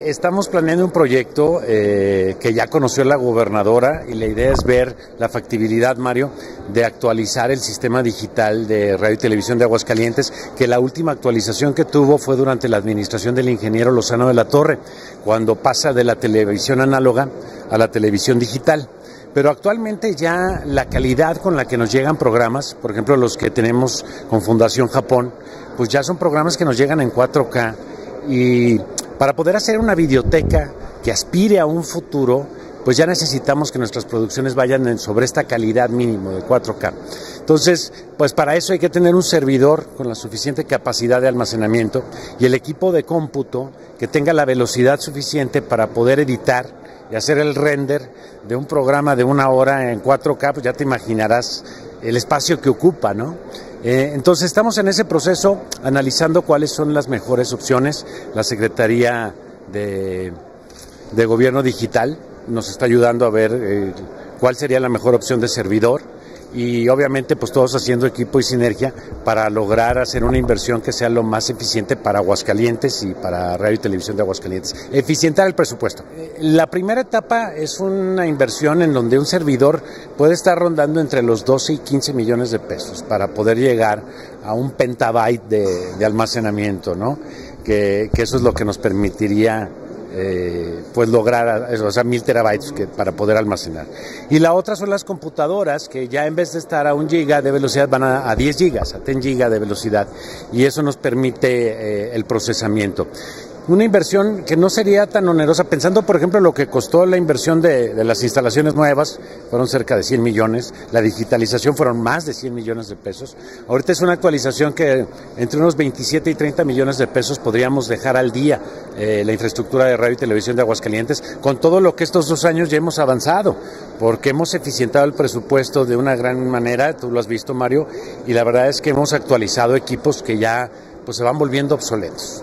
Estamos planeando un proyecto eh, que ya conoció la gobernadora y la idea es ver la factibilidad, Mario, de actualizar el sistema digital de radio y televisión de Aguascalientes, que la última actualización que tuvo fue durante la administración del ingeniero Lozano de la Torre, cuando pasa de la televisión análoga a la televisión digital. Pero actualmente ya la calidad con la que nos llegan programas, por ejemplo los que tenemos con Fundación Japón, pues ya son programas que nos llegan en 4K y para poder hacer una videoteca que aspire a un futuro, pues ya necesitamos que nuestras producciones vayan sobre esta calidad mínimo de 4K. Entonces, pues para eso hay que tener un servidor con la suficiente capacidad de almacenamiento y el equipo de cómputo que tenga la velocidad suficiente para poder editar y hacer el render de un programa de una hora en 4K, pues ya te imaginarás el espacio que ocupa, ¿no? Eh, entonces estamos en ese proceso analizando cuáles son las mejores opciones. La Secretaría de, Gobierno Digital nos está ayudando a ver eh, cuál sería la mejor opción de servidor y obviamente pues todos haciendo equipo y sinergia para lograr hacer una inversión que sea lo más eficiente para Aguascalientes y para Radio y Televisión de Aguascalientes. Eficientar el presupuesto. La primera etapa es una inversión en donde un servidor puede estar rondando entre los 12 y 15 millones de pesos para poder llegar a un pentabyte de, almacenamiento, ¿no? Que eso es lo que nos permitiría eh, pues lograr, o sea, mil terabytes para poder almacenar. Y la otra son las computadoras que ya en vez de estar a un giga de velocidad van a, a 10 gigas, a 10 gigas de velocidad y eso nos permite eh, el procesamiento una inversión que no sería tan onerosa, pensando por ejemplo lo que costó la inversión de, las instalaciones nuevas, fueron cerca de 100 millones, la digitalización fueron más de 100 millones de pesos, ahorita es una actualización que entre unos 27 y 30 millones de pesos podríamos dejar al día eh, la infraestructura de radio y televisión de Aguascalientes, con todo lo que estos dos años ya hemos avanzado, porque hemos eficientado el presupuesto de una gran manera, tú lo has visto Mario, y la verdad es que hemos actualizado equipos que ya pues se van volviendo obsoletos.